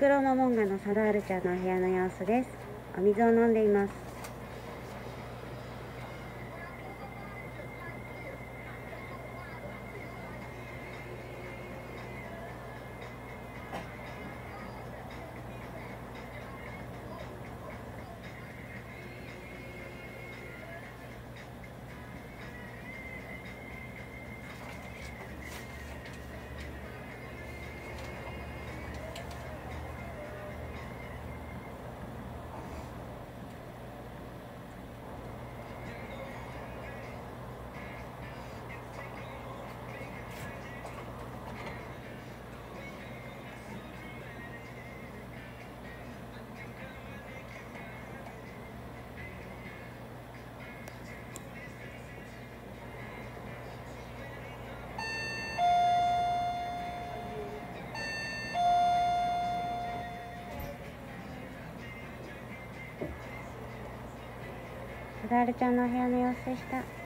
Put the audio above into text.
クロモモンガのサダールちゃんのお部屋の様子です。お水を飲んでいます。サダールちゃんのお部屋の様子でした。